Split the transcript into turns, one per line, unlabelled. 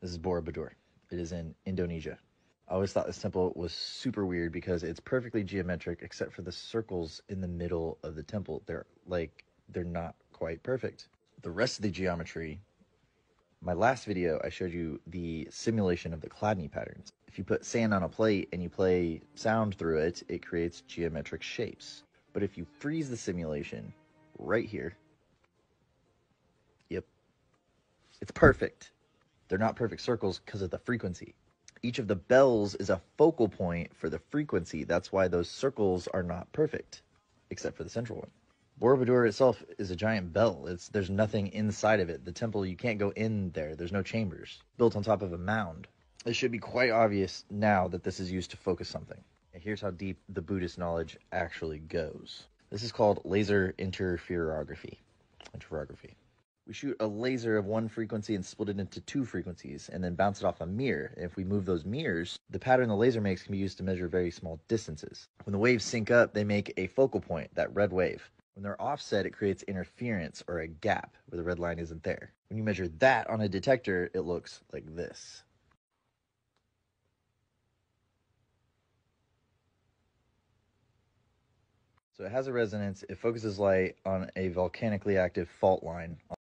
This is Borobudur. It is in Indonesia. I always thought this temple was super weird because it's perfectly geometric except for the circles in the middle of the temple. They're like they're not quite perfect. The rest of the geometry my last video I showed you the simulation of the Chladni patterns. If you put sand on a plate and you play sound through it, it creates geometric shapes. But if you freeze the simulation right here, yep, it's perfect. They're not perfect circles because of the frequency. Each of the bells is a focal point for the frequency. That's why those circles are not perfect, except for the central one. Borobudur itself is a giant bell. It's there's nothing inside of it. The temple you can't go in there. There's no chambers. Built on top of a mound. It should be quite obvious now that this is used to focus something. And here's how deep the Buddhist knowledge actually goes. This is called laser interferography. Interferography. We shoot a laser of one frequency and split it into two frequencies and then bounce it off a mirror. And if we move those mirrors, the pattern the laser makes can be used to measure very small distances. When the waves sync up, they make a focal point, that red wave. When they're offset, it creates interference or a gap where the red line isn't there. When you measure that on a detector, it looks like this. So it has a resonance, it focuses light on a volcanically active fault line